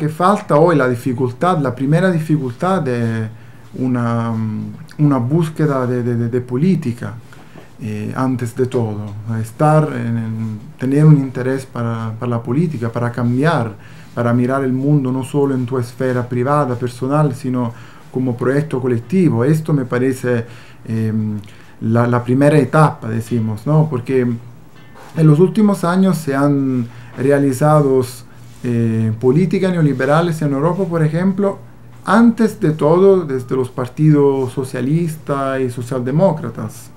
que falta hoy, la dificultad, la primera dificultad de una, una búsqueda de, de, de política, eh, antes de todo, estar en, tener un interés para, para, la política, para cambiar, para mirar el mundo no solo en tu esfera privada, personal, sino como proyecto colectivo. Esto me parece la, la, primera etapa, decimos, ¿no? porque en los últimos años se han realizado eh, políticas neoliberales en Europa, por ejemplo, antes de todo desde los partidos socialistas y socialdemócratas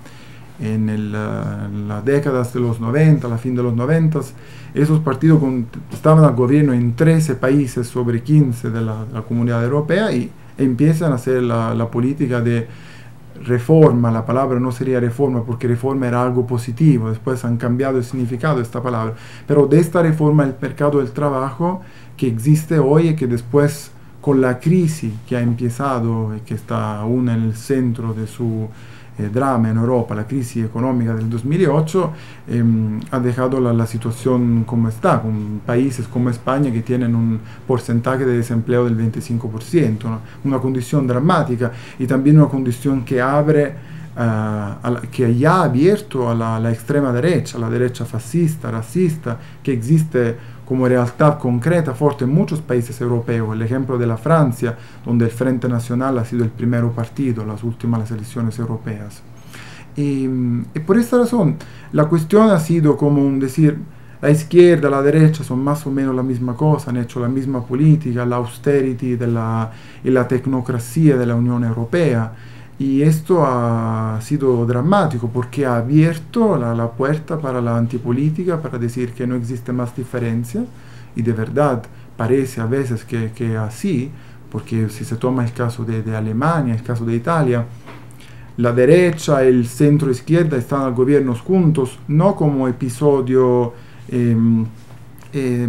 en, el, en, las décadas de los 90, a la fin de los 90, esos partidos con, estaban al gobierno en 13 países sobre 15 de la, la comunidad europea y empiezan a hacer la, la, política de reforma, la palabra no sería reforma porque reforma era algo positivo, después han cambiado el significado de esta palabra, pero de esta reforma el mercado del trabajo que existe hoy y que después con la crisis que ha empezado y que está aún en el centro de su eh, drama en Europa, la crisis económica del 2008, eh, ha dejado la, la, situación como está, con países como España que tienen un porcentaje de desempleo del 25%, ¿no? una condición dramática y también una condición que abre Uh, la, que ya ha abierto a la, la, extrema derecha, la derecha fascista, racista, que existe como realidad concreta, fuerte en muchos países europeos. El ejemplo de la Francia, donde el Frente Nacional ha sido el primer partido en las últimas elecciones europeas. Y, por esta razón, la cuestión ha sido como un decir, la izquierda, la derecha son más o menos la misma cosa, han hecho la misma política, la austerity de la, y la tecnocracia de la Unión Europea y esto ha sido dramático porque ha abierto la, la, puerta para la antipolítica, para decir que no existe más diferencia, y de verdad parece a veces que, que así, porque si se toma el caso de, de, Alemania, el caso de Italia, la derecha el centro izquierda están al gobierno juntos, no como episodio... Eh, eh,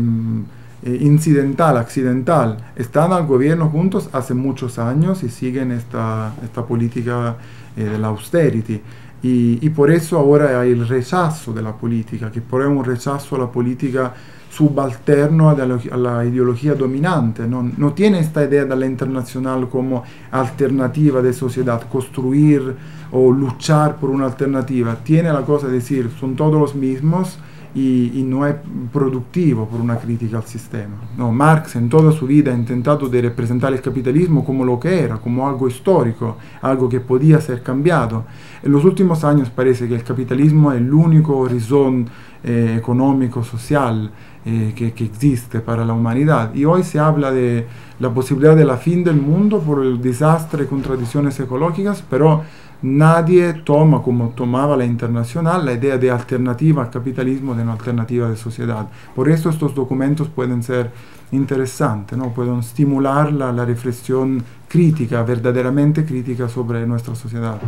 eh, incidental, accidental, están al gobierno juntos hace muchos años y siguen esta, esta política eh, de la austerity. Y, y, por eso ahora hay el rechazo de la política, que por un rechazo a la política subalterno a la, a la ideología dominante, no, no, tiene esta idea de la internacional como alternativa de sociedad, construir o luchar por una alternativa, tiene la cosa de decir, son todos los mismos, y, no es productivo por una crítica al sistema. No, Marx en toda su vida ha intentado de representar el capitalismo como lo que era, como algo histórico, algo que podía ser cambiado. En los últimos años parece que el capitalismo es el único horizonte eh, económico, social eh, que, que, existe para la humanidad. Y hoy se habla de la posibilidad de la fin del mundo por el desastre y contradicciones ecológicas, pero nadie toma como tomaba la internacional la idea de alternativa al capitalismo, de una alternativa de sociedad. Por eso estos documentos pueden ser interesantes, ¿no? pueden estimular la, la reflexión crítica, verdaderamente crítica sobre nuestra sociedad.